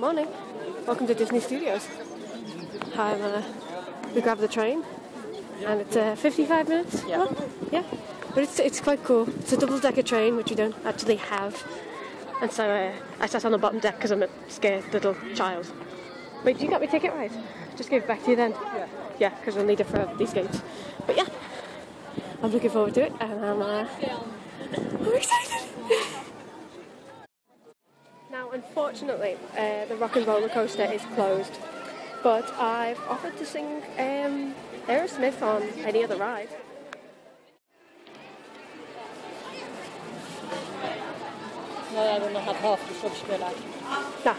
morning. Welcome to Disney Studios. I'm, uh, we grabbed the train, and it's uh, 55 minutes. Yeah. Well, yeah. But it's it's quite cool. It's a double-decker train, which we don't actually have, and so uh, I sat on the bottom deck because I'm a scared little child. Wait, you got my ticket right? Just give it back to you then. Yeah. Yeah, because we'll need it for these gates. But yeah, I'm looking forward to it, and I'm, uh, I'm excited. Unfortunately, uh, the Rock and Roller Coaster is closed, but I've offered to sing um, Aerosmith on any other ride. No, I not have half the subscriber. Nah,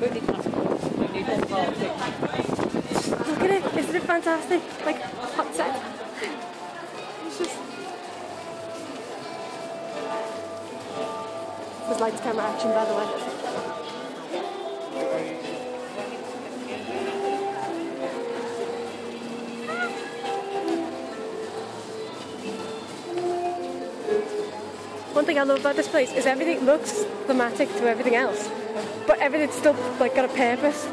Really fast. You need one part. look at it! Isn't it fantastic? Like, hot set. There's lights, camera, action, by the way. One thing I love about this place is everything looks thematic to everything else, but everything's still like got a purpose.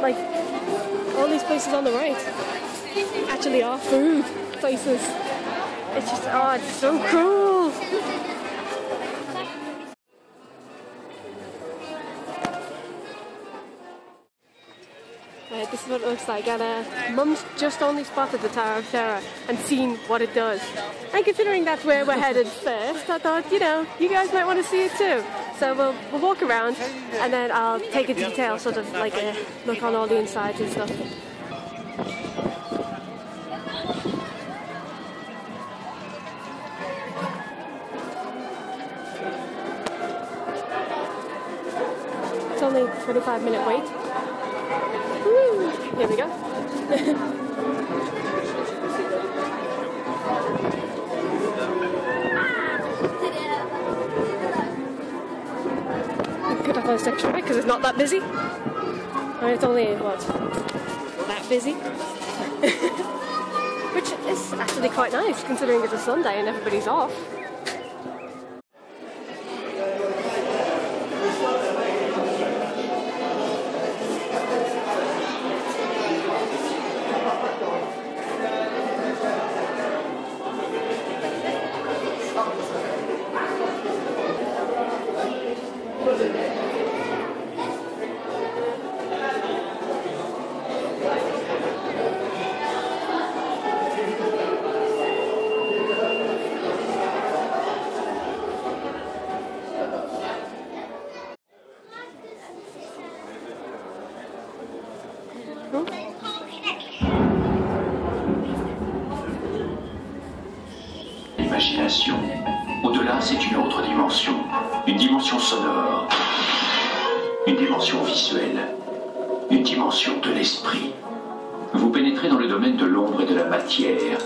Like all these places on the right actually are food places. It's just oh, it's so cool. Uh, this is what it looks like, and uh, Mum's just only spotted the Tower of Terror and seen what it does. And considering that's where we're headed first, I thought, you know, you guys might want to see it too. So we'll, we'll walk around, and then I'll take a detail, sort of like a look on all the insides and stuff. It's only 25 minute wait. Here we go. We could have closed extra because it's not that busy. I mean, it's only, what, that busy? Which is actually quite nice considering it's a Sunday and everybody's off. Imagination. Au-delà, c'est une autre dimension. Une dimension sonore. Une dimension visuelle. Une dimension de l'esprit. Vous pénétrez dans le domaine de l'ombre et de la matière,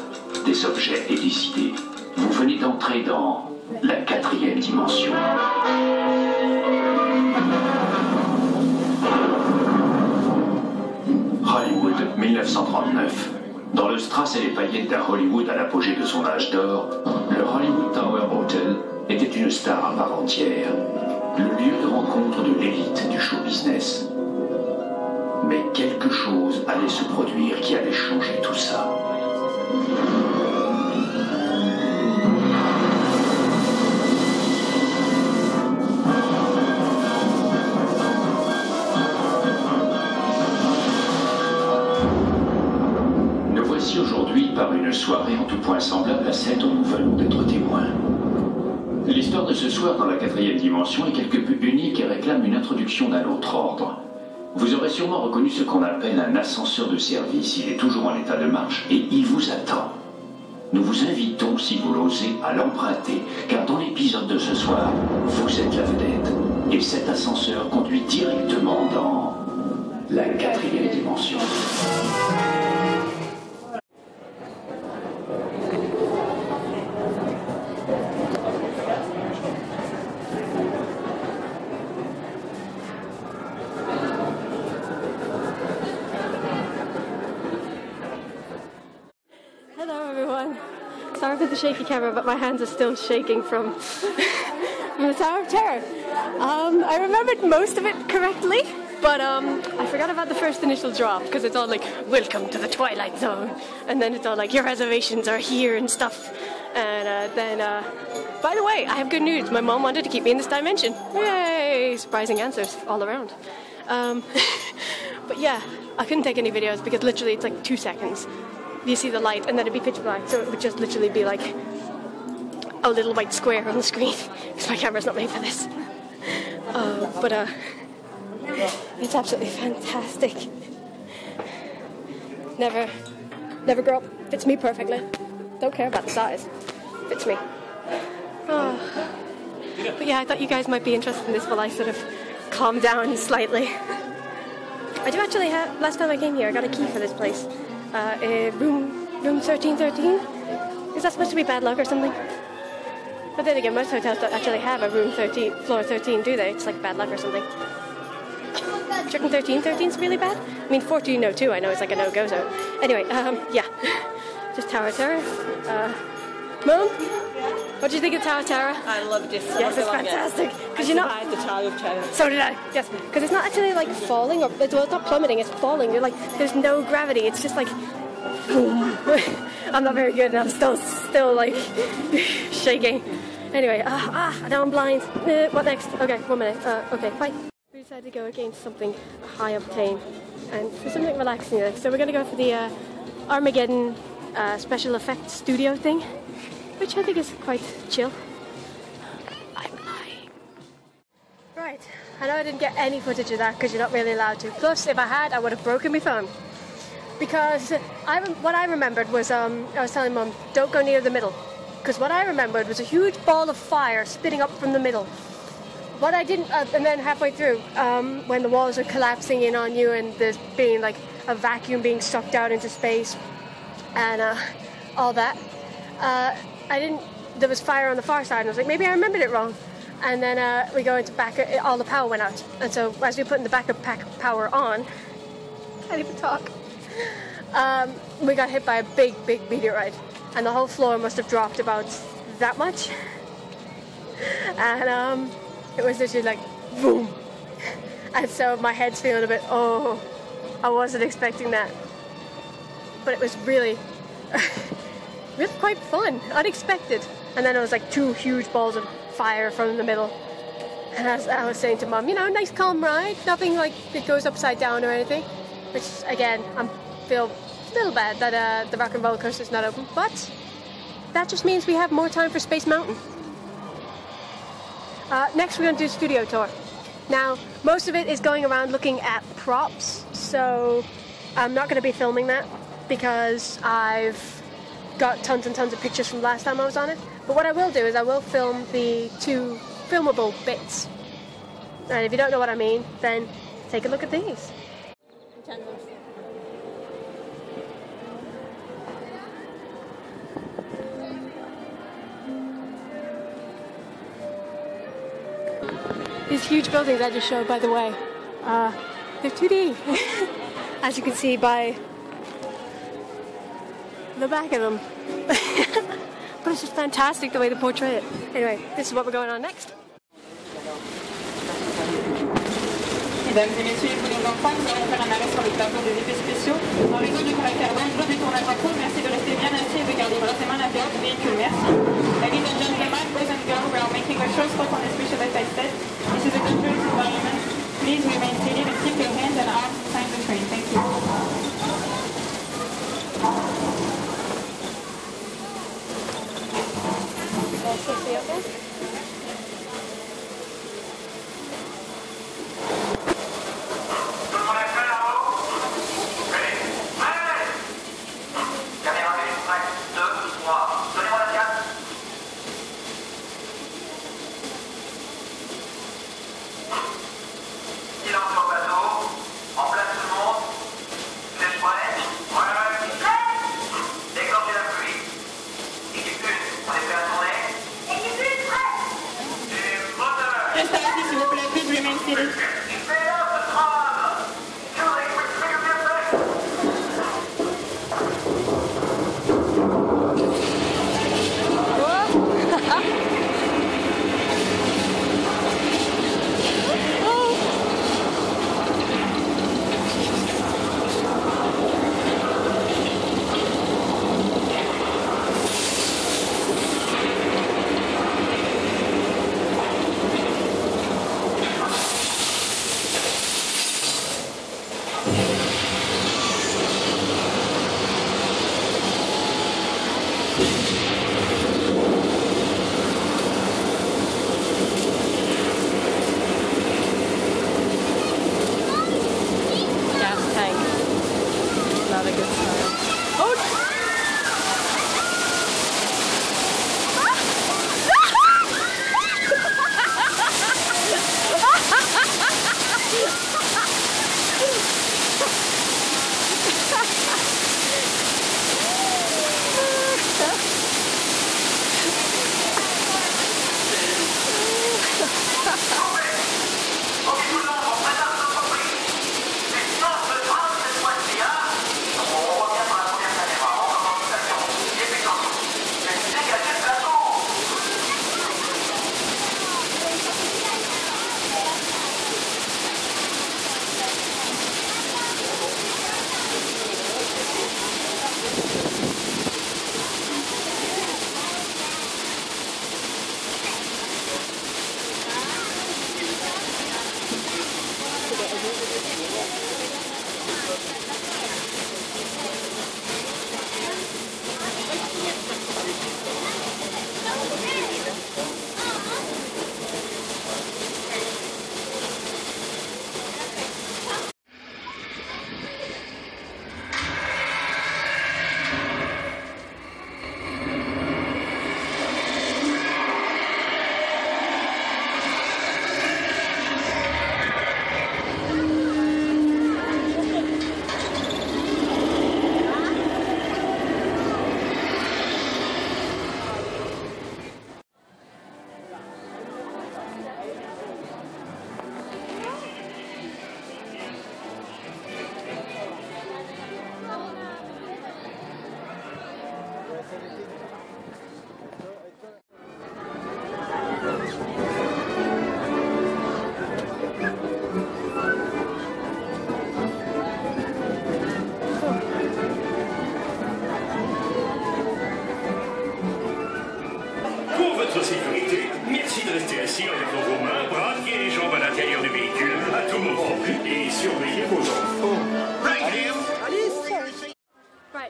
des objets et des idées. Vous venez d'entrer dans la quatrième dimension. 1939. Dans le strass et les paillettes d'un Hollywood à l'apogée de son âge d'or, le Hollywood Tower Hotel était une star à part entière, le lieu de rencontre de l'élite du show business. Mais quelque chose allait se produire qui allait changer tout ça. Soirée en tout point semblable à celle dont nous venons d'être témoins. L'histoire de ce soir dans la quatrième dimension est quelque peu unique et réclame une introduction d'un autre ordre. Vous aurez sûrement reconnu ce qu'on appelle un ascenseur de service. Il est toujours en état de marche et il vous attend. Nous vous invitons, si vous l'osez, à l'emprunter, car dans l'épisode de ce soir, vous êtes la vedette. Et cet ascenseur conduit directement dans la quatrième dimension. Shaky camera, but my hands are still shaking from from the Tower of Terror. Um, I remembered most of it correctly, but um, I forgot about the first initial drop because it's all like, welcome to the Twilight Zone. And then it's all like, your reservations are here and stuff. And uh, then, uh, by the way, I have good news. My mom wanted to keep me in this dimension. Yay! Surprising answers all around. Um, but yeah, I couldn't take any videos because literally it's like two seconds. You see the light and then it'd be pitch black, so it would just literally be like a little white square on the screen because my camera's not made for this. Uh, but uh, it's absolutely fantastic. Never, never grow up. Fits me perfectly. Don't care about the size. Fits me. Oh. But yeah, I thought you guys might be interested in this while I sort of calm down slightly. I do actually have. Last time I came here, I got a key for this place. Uh, uh, room room thirteen thirteen. Is that supposed to be bad luck or something? But then again, most hotels don't actually have a room 13, floor 13, do they? It's like bad luck or something. Checking 13, 13 is really bad? I mean, 1402 I know it's like a no-go zone. Anyway, um, yeah. Just Tower Terror. Uh, Mom? What do you think of Tower Terror? I loved it. So Yes, it's fantastic. Because you're not... the Tower of Terror. So did I. Yes, because it's not actually like falling or it's, well, it's not plummeting. It's falling. You're like there's no gravity. It's just like boom. I'm not very good. and I'm still still like shaking. Anyway, ah, ah, now I'm blind. Uh, what next? Okay, one minute. Uh, okay, bye. We decided to go against something high octane and for something relaxing. Like, so we're gonna go for the uh, Armageddon uh, special effects studio thing, which I think is quite chill. I'm lying. Right, I know I didn't get any footage of that because you're not really allowed to. Plus, if I had, I would have broken my phone. Because I, what I remembered was, um, I was telling mum, don't go near the middle. Because what I remembered was a huge ball of fire spitting up from the middle. What I didn't, uh, and then halfway through, um, when the walls are collapsing in on you and there's being like a vacuum being sucked out into space and uh, all that, uh, I didn't, there was fire on the far side and I was like, maybe I remembered it wrong. And then uh, we go into back, all the power went out. And so as we put in the backup pack power on, can't even talk. Um, we got hit by a big, big meteorite, and the whole floor must have dropped about that much. And um, it was literally like boom. And so my head's feeling a bit. Oh, I wasn't expecting that, but it was really, really quite fun, unexpected. And then it was like two huge balls of fire from the middle. And I was, I was saying to mom, you know, nice calm ride, nothing like it goes upside down or anything. Which again, I feel a little bad that uh, the rock and roller coaster is not open, but that just means we have more time for Space Mountain. Uh, next, we're going to do studio tour. Now, most of it is going around looking at props, so I'm not going to be filming that because I've got tons and tons of pictures from last time I was on it. But what I will do is I will film the two filmable bits. And if you don't know what I mean, then take a look at these. These huge buildings I just showed, by the way, uh, they're 2D, as you can see by the back of them. but it's just fantastic the way they portray it. Anyway, this is what we're going on next. Mesdames et messieurs, les prenons d'enfants, nous allons faire un arrêt sur les tableaux des effets spéciaux. En raison du caractère dangereux du tournage en cours, merci de rester bien assis et de garder du véhicule. Merci. Ladies and gentlemen, boys and girls, we are making a short stop on a special effect set. This is a controlled environment. Please remain seated and keep your hands and arms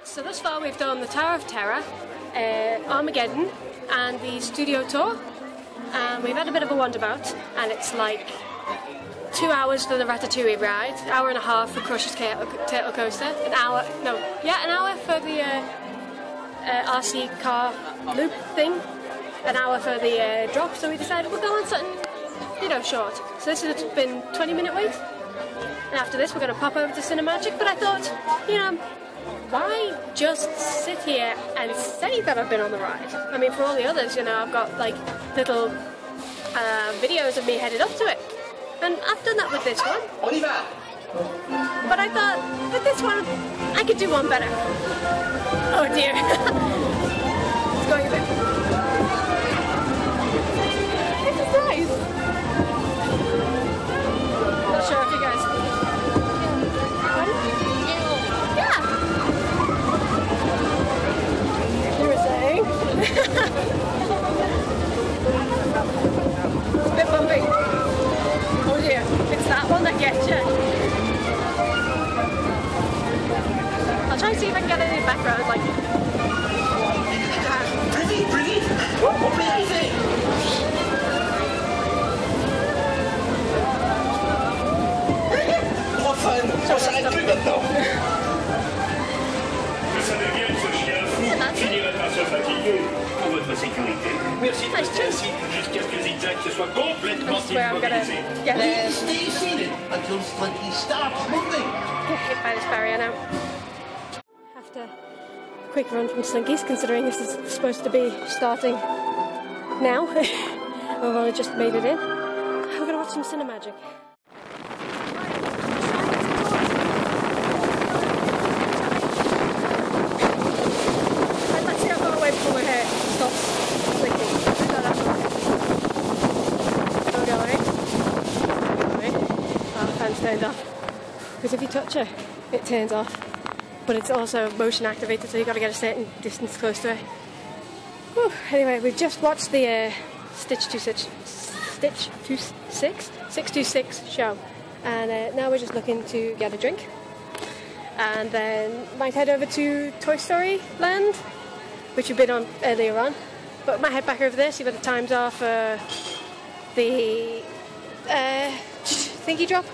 so thus far we've done the Tower of Terror, uh, Armageddon, and the studio tour. And we've had a bit of a wandabout, and it's like two hours for the Ratatouille ride, hour and a half for Crush's Turtle Coaster, an hour, no, yeah, an hour for the uh, uh, RC car loop thing, an hour for the uh, drop. So we decided we'll go on something, you know, short. So this has been 20 minute wait. And after this, we're going to pop over to Cinemagic. But I thought, you know, why just sit here and say that I've been on the ride? I mean, for all the others, you know, I've got like little uh, videos of me headed up to it. And I've done that with this one. But I thought, with this one, I could do one better. Oh dear. it's going a bit. A bit bumpy. Oh dear, it's that one that gets you. I'll try and see if I can get any background, like. Pretty, pretty. Amazing. Enfin, ça s'arrête plus maintenant. Que ça devienne ce chien fou finirait par se fatiguer. Pour votre sécurité, merci de rester assis jusqu'à ce que Zigzag se soit complètement I swear I'm gonna immobilisé. get, Stay seated until Slinky stops moving. get hit by this barrier now. After a quick run from Slinkies, considering this is supposed to be starting now, we've only just made it in. We're gonna watch some Cinemagic. Right, let's see how far away before my hair stops slinking. No, that's all right. Go gallery. Gallery. Oh, fan's turned off. It, turns off. But it's also motion activated, so you've got to get a certain distance close to it. Whew. Anyway, we've just watched the uh, Stitch 2 Stitch, Stitch 2 6? 626 show. And uh, now we're just looking to get a drink. And then might head over to Toy Story Land, which we've been on earlier on. But might head back over there, see what the times are for the uh, thingy drop.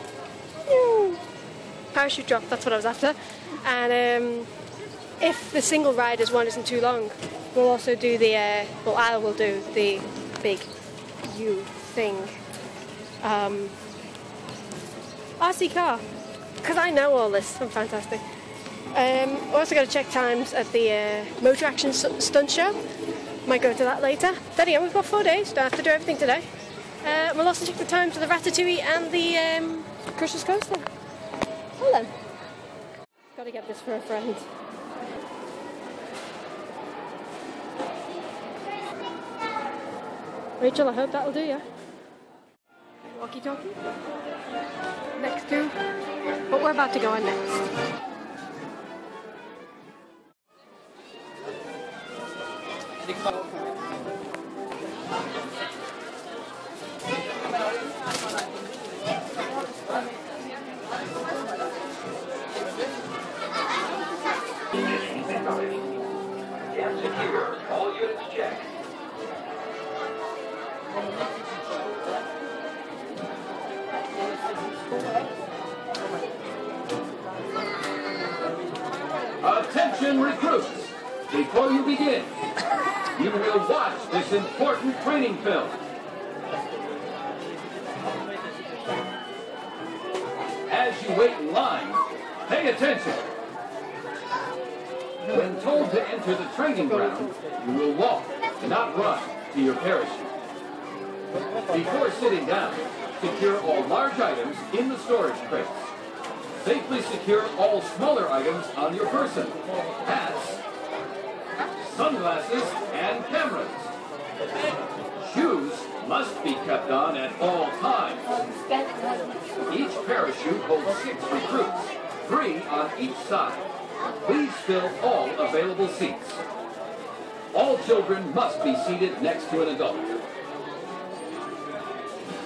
Woo. Parachute drop, that's what I was after. And um, if the single riders one isn't too long, we'll also do the, uh, well, I will do the big U thing. Um, RC car, because I know all this, I'm fantastic. Um, also going to check times at the uh, Motor Action Stunt Show. Might go to that later. Then again, we've got four days, don't have to do everything today. Uh, we'll also check the times for the Ratatouille and the um, Coaster. Well then. Gotta get this for a friend. Rachel, I hope that'll do you. Walkie talkie. Next to. But we're about to go on next. Yes, secure. All units check. Attention recruits! Before you begin, you will watch this important training film. As you wait in line, pay attention. When told to enter the training ground, you will walk, not run, to your parachute. Before sitting down, secure all large items in the storage crates. Safely secure all smaller items on your person. Hats, sunglasses, and cameras. Shoes must be kept on at all times. Each parachute holds six recruits, three on each side. Please fill all available seats. All children must be seated next to an adult.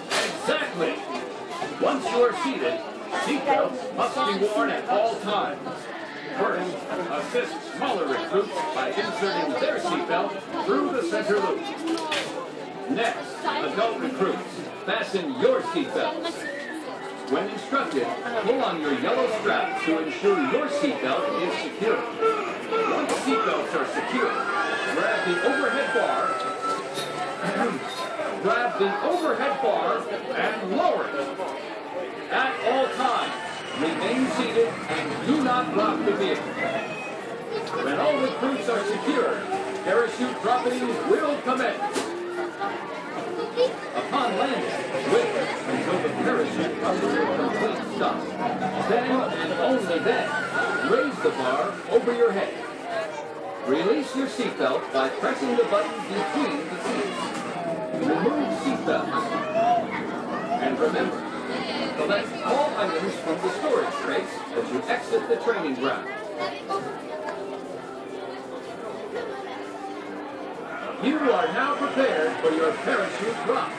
Exactly. Once you are seated, seatbelts must be worn at all times. First, assist smaller recruits by inserting their seatbelt through the center loop. Next, adult recruits, fasten your seatbelts. When instructed, pull on your yellow strap to ensure your seatbelt is secure. Once seatbelts are secure, grab the overhead bar grab the overhead bar and lower it. At all times, remain seated and do not rock the vehicle. When all recruits are secured, parachute dropping will commence. Upon landing, wait until the parachute a complete stop. Then, and only then, raise the bar over your head. Release your seatbelt by pressing the button between the seats. Remove seatbelts. And remember, collect all items from the storage crates as you exit the training ground. You are now prepared for your parachute drop.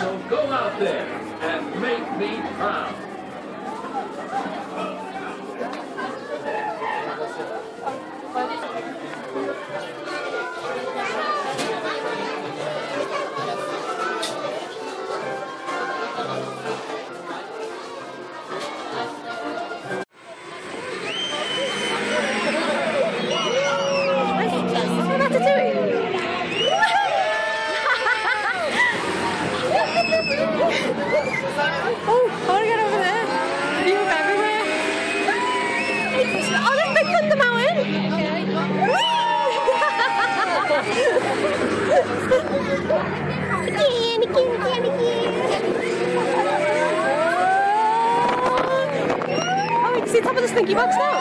So go out there and make me proud. Candy, candy, Oh, we can see top of the stinky box now.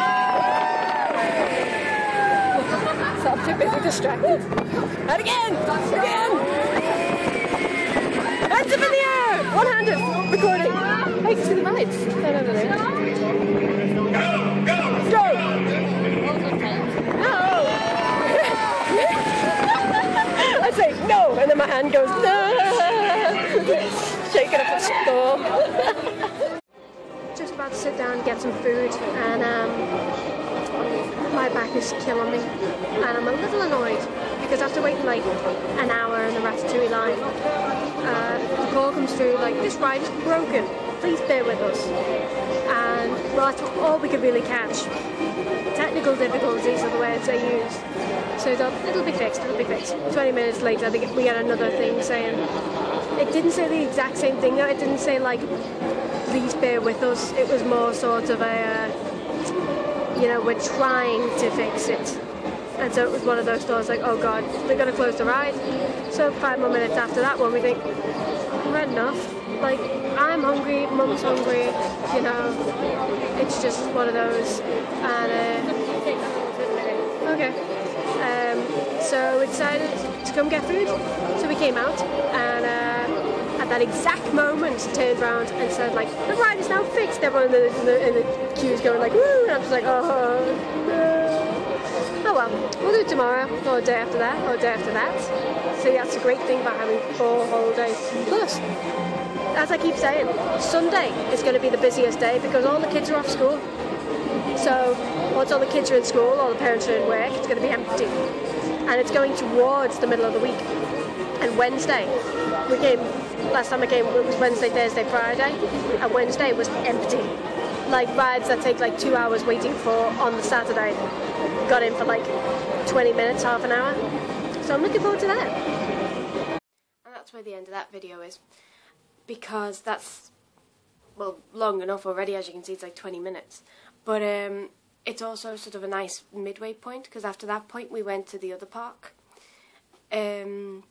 So I'm too busy distracted. And again! Again! Hands up in the air! One handed! Recording! Hey, you see the rides. No, no, no, no. No, and then my hand goes no! Shaking up at school. Just about to sit down and get some food, and um, my back is killing me and I'm a little annoyed because after waiting like an hour in the Ratatouille line uh, the call comes through like this ride is broken please bear with us and that's all we could really catch technical difficulties are the words they used so it'll be fixed it'll be fixed 20 minutes later we get another thing saying it didn't say the exact same thing though it didn't say like please bear with us it was more sort of a uh, you know, we're trying to fix it. And so it was one of those stores like, oh god, they're going to close the ride. So five more minutes after that one, we think, had enough. Like, I'm hungry, mum's hungry, you know, it's just one of those. And, uh, okay. Um, so we decided to come get food. So we came out and, uh, at that exact moment turned around and said like the ride is now fixed everyone in the, in the, in the queue is going like woo and I'm just like oh oh well we'll do it tomorrow or a day after that or a day after that see that's a great thing about having four holidays plus as I keep saying Sunday is going to be the busiest day because all the kids are off school so once all the kids are in school all the parents are in work it's going to be empty and it's going towards the middle of the week and Wednesday we came last time I came it was Wednesday, Thursday, Friday, and Wednesday was empty. Like rides that take like two hours waiting for on the Saturday got in for like 20 minutes, half an hour. So I'm looking forward to that. And that's where the end of that video is. Because that's, well, long enough already, as you can see, it's like 20 minutes. But um, it's also sort of a nice midway point, because after that point we went to the other park. Um,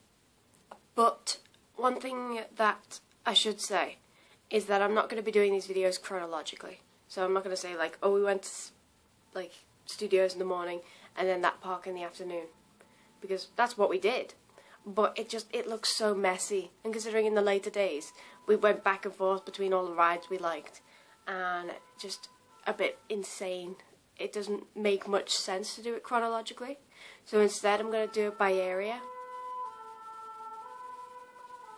but one thing that I should say is that I'm not going to be doing these videos chronologically. So I'm not going to say like, oh, we went to like studios in the morning and then that park in the afternoon, because that's what we did. But it just it looks so messy, and considering in the later days we went back and forth between all the rides we liked, and just a bit insane. It doesn't make much sense to do it chronologically. So instead, I'm going to do it by area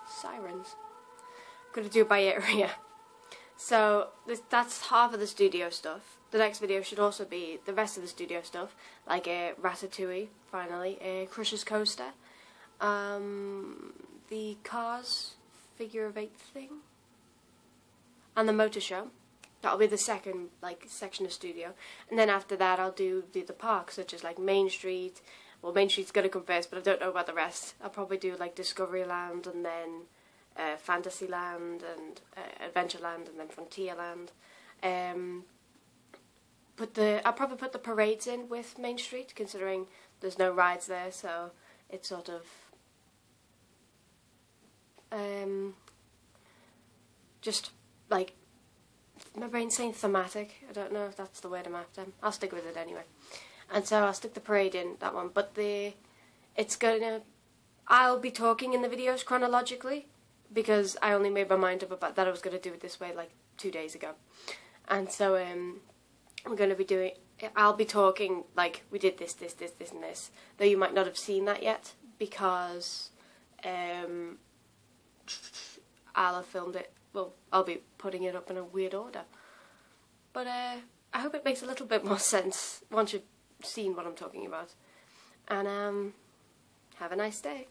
sirens. I'm gonna do it by area. So that's half of the studio stuff. The next video should also be the rest of the studio stuff, like a Ratatouille, finally, a Crush's Coaster, um, the Cars figure of eight thing, and the Motor Show. That'll be the second like section of studio, and then after that I'll do the, parks such as like Main Street. Well, Main Street's gonna come first, but I don't know about the rest. I'll probably do like Discoveryland and then uh, Fantasyland and uh, Adventureland and then Frontierland. Um, put the I'll probably put the parades in with Main Street, considering there's no rides there, so it's sort of um, just like my brain's saying thematic. I don't know if that's the word I'm after. I'll stick with it anyway. And so I'll stick the parade in that one. But the it's gonna I'll be talking in the videos chronologically because I only made my mind up about that I was gonna do it this way like two days ago. And so um I'm gonna be doing I'll be talking like we did this, this, this, this and this. Though you might not have seen that yet because um I'll have filmed it well, I'll be putting it up in a weird order. But uh, I hope it makes a little bit more sense once you've seen what I'm talking about. And um, have a nice day.